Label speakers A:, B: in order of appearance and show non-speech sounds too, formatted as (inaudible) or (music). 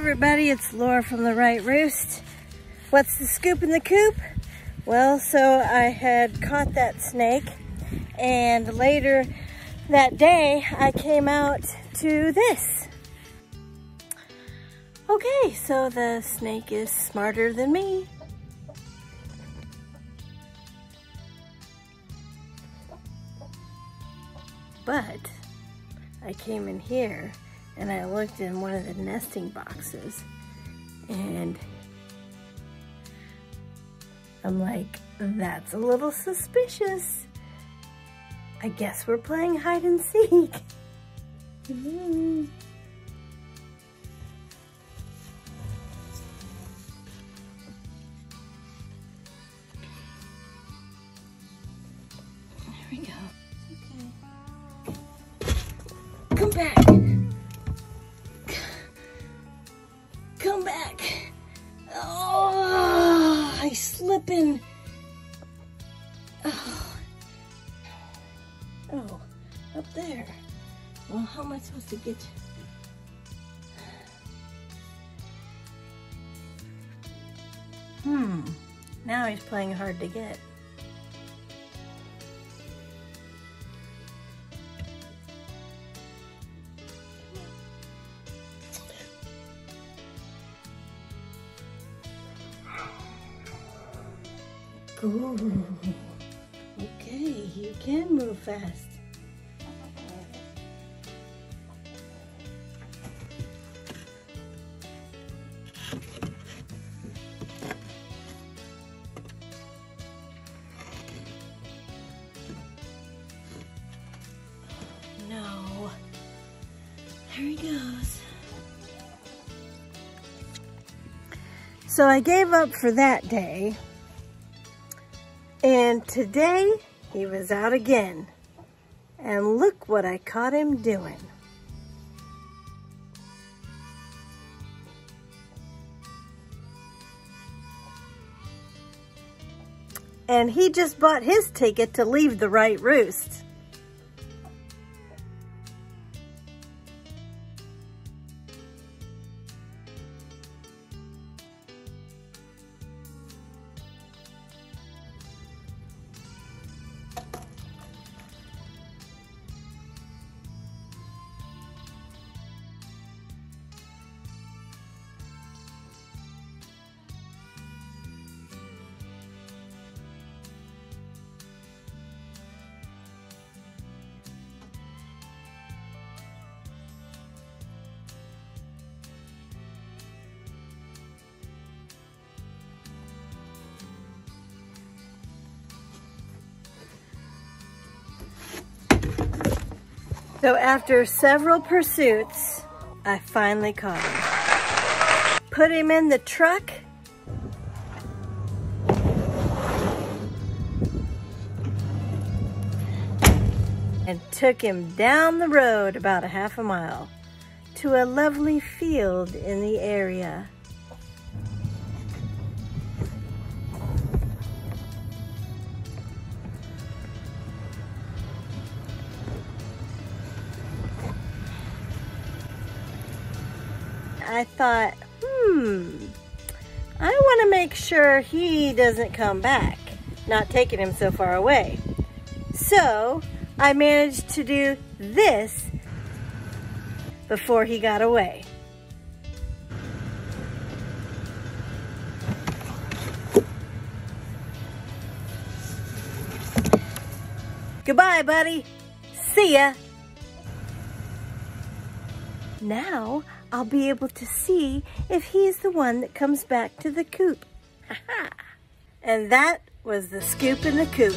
A: everybody, it's Laura from The Wright Roost. What's the scoop in the coop? Well, so I had caught that snake and later that day I came out to this. Okay, so the snake is smarter than me. But I came in here and I looked in one of the nesting boxes and I'm like, that's a little suspicious. I guess we're playing hide and seek. Mm-hmm. There we go. Slipping. Oh. oh, up there. Well, how am I supposed to get? Hmm, now he's playing hard to get. Okay, you can move fast. No. There he goes. So I gave up for that day and today he was out again. And look what I caught him doing. And he just bought his ticket to leave the Wright Roost. So after several pursuits, I finally caught him. Put him in the truck. And took him down the road about a half a mile to a lovely field in the area. I thought, hmm, I want to make sure he doesn't come back, not taking him so far away. So I managed to do this before he got away. Goodbye, buddy. See ya. Now I'll be able to see if he's the one that comes back to the coop. (laughs) and that was the scoop in the coop.